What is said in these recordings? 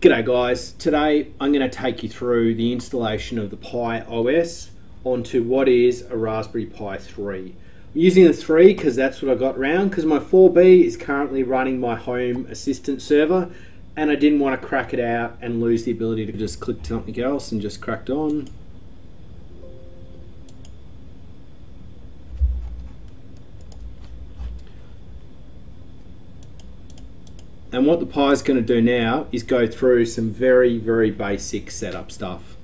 G'day guys, today I'm going to take you through the installation of the Pi OS onto what is a Raspberry Pi 3. I'm using the 3 because that's what I got around because my 4B is currently running my home assistant server and I didn't want to crack it out and lose the ability to just click something else and just cracked on. And what the Pi is going to do now is go through some very, very basic setup stuff.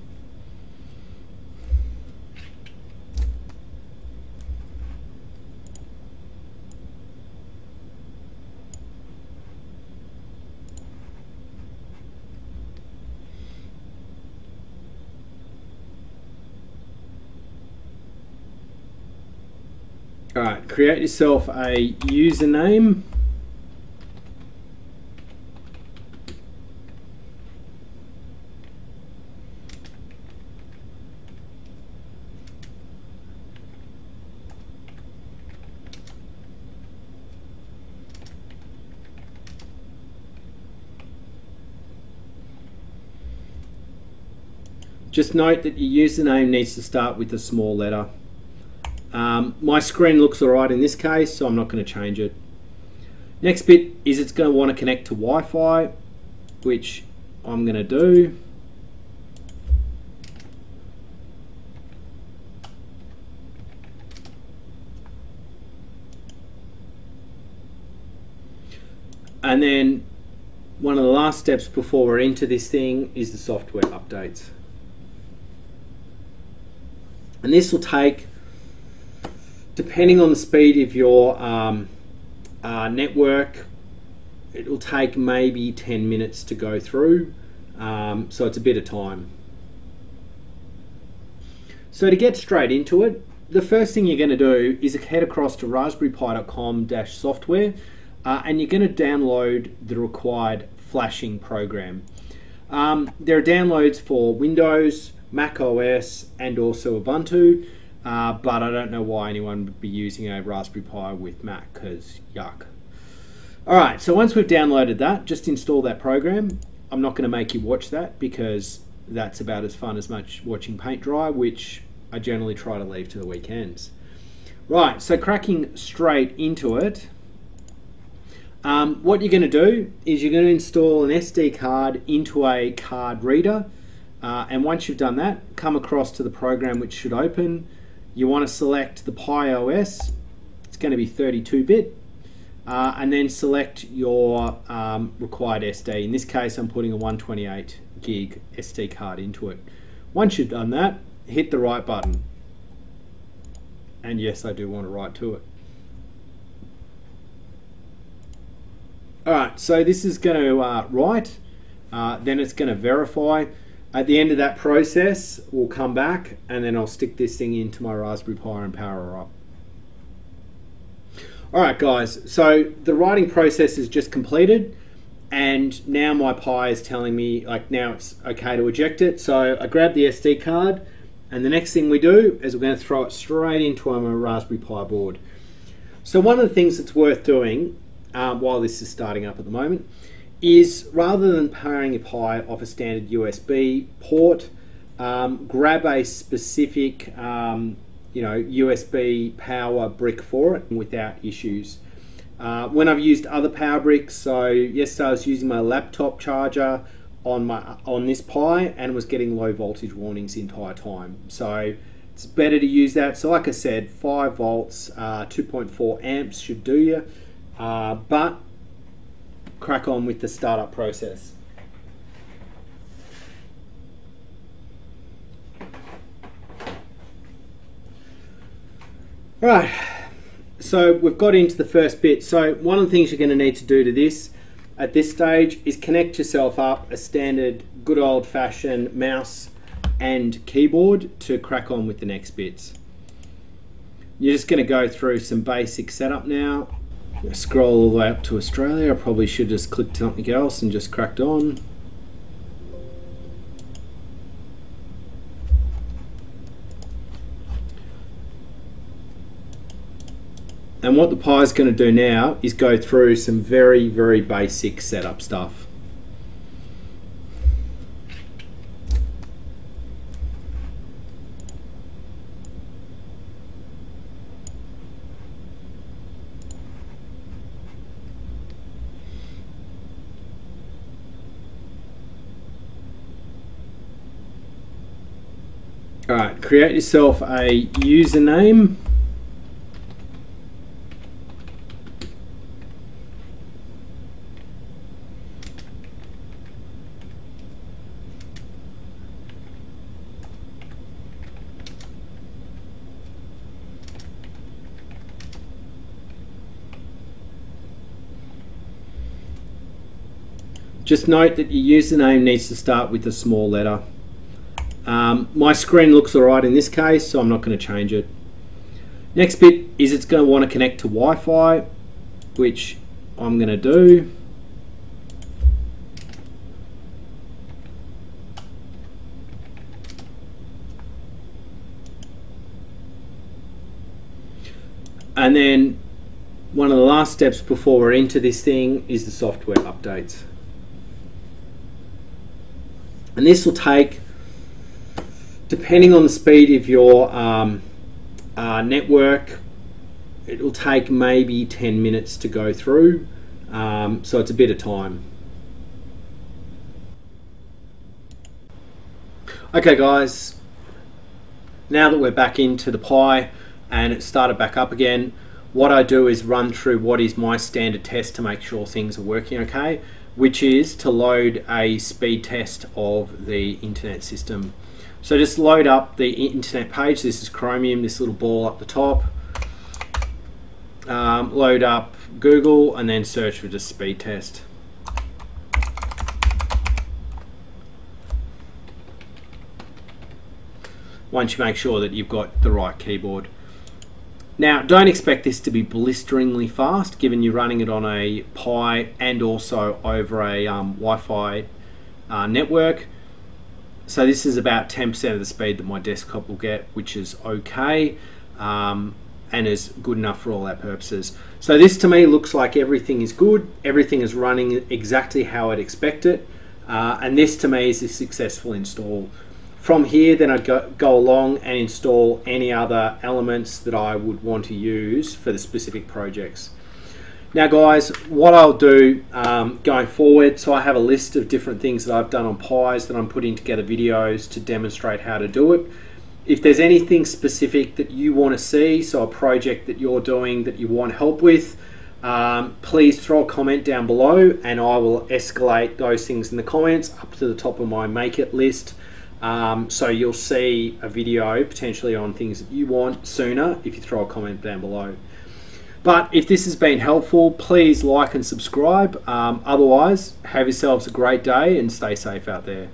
Alright, create yourself a username. Just note that your username needs to start with a small letter. Um, my screen looks alright in this case, so I'm not going to change it. Next bit is it's going to want to connect to Wi-Fi, which I'm going to do. And then one of the last steps before we're into this thing is the software updates. And this will take, depending on the speed of your um, uh, network, it will take maybe 10 minutes to go through. Um, so it's a bit of time. So to get straight into it, the first thing you're going to do is head across to raspberrypi.com-software uh, and you're going to download the required flashing program. Um, there are downloads for Windows, Mac OS, and also Ubuntu. Uh, but I don't know why anyone would be using a Raspberry Pi with Mac because yuck. Alright, so once we've downloaded that, just install that program. I'm not going to make you watch that because that's about as fun as much watching paint dry, which I generally try to leave to the weekends. Right, so cracking straight into it, um, what you're going to do is you're going to install an SD card into a card reader. Uh, and once you've done that, come across to the program which should open. You want to select the Pi OS. It's going to be 32-bit. Uh, and then select your um, required SD. In this case, I'm putting a 128 gig SD card into it. Once you've done that, hit the write button. And yes, I do want to write to it. Alright, so this is going to uh, write, uh, then it's going to verify. At the end of that process, we'll come back and then I'll stick this thing into my Raspberry Pi and power up. Alright guys, so the writing process is just completed and now my Pi is telling me like now it's okay to eject it. So I grab the SD card and the next thing we do is we're going to throw it straight into my Raspberry Pi board. So one of the things that's worth doing um, while this is starting up at the moment is rather than powering a Pi off a standard USB port, um, grab a specific um, you know USB power brick for it without issues. Uh, when I've used other power bricks, so yesterday I was using my laptop charger on my on this Pi and was getting low voltage warnings the entire time. So it's better to use that. So like I said, 5 volts, uh, 2.4 amps should do you. Uh, but crack on with the startup process. Right, so we've got into the first bit. So one of the things you're going to need to do to this at this stage is connect yourself up a standard good old fashioned mouse and keyboard to crack on with the next bits. You're just going to go through some basic setup now scroll all the way up to Australia. I probably should just clicked something else and just cracked on. And what the Pi is going to do now is go through some very, very basic setup stuff. Alright, create yourself a username. Just note that your username needs to start with a small letter. Um, my screen looks alright in this case, so I'm not going to change it. Next bit is it's going to want to connect to Wi-Fi, which I'm going to do. And then one of the last steps before we're into this thing is the software updates. And this will take, depending on the speed of your um, uh, network, it will take maybe 10 minutes to go through. Um, so it's a bit of time. Okay guys, now that we're back into the Pi and it started back up again, what I do is run through what is my standard test to make sure things are working okay which is to load a speed test of the internet system. So just load up the internet page. This is Chromium, this little ball up the top. Um, load up Google and then search for just speed test. Once you make sure that you've got the right keyboard. Now, don't expect this to be blisteringly fast, given you're running it on a Pi and also over a um, Wi-Fi uh, network. So this is about 10% of the speed that my desktop will get, which is okay, um, and is good enough for all our purposes. So this to me looks like everything is good, everything is running exactly how I'd expect it, uh, and this to me is a successful install. From here, then I'd go, go along and install any other elements that I would want to use for the specific projects. Now guys, what I'll do um, going forward, so I have a list of different things that I've done on Pis that I'm putting together videos to demonstrate how to do it. If there's anything specific that you want to see, so a project that you're doing that you want help with, um, please throw a comment down below and I will escalate those things in the comments up to the top of my make it list. Um, so you'll see a video potentially on things that you want sooner if you throw a comment down below. But if this has been helpful, please like and subscribe. Um, otherwise, have yourselves a great day and stay safe out there.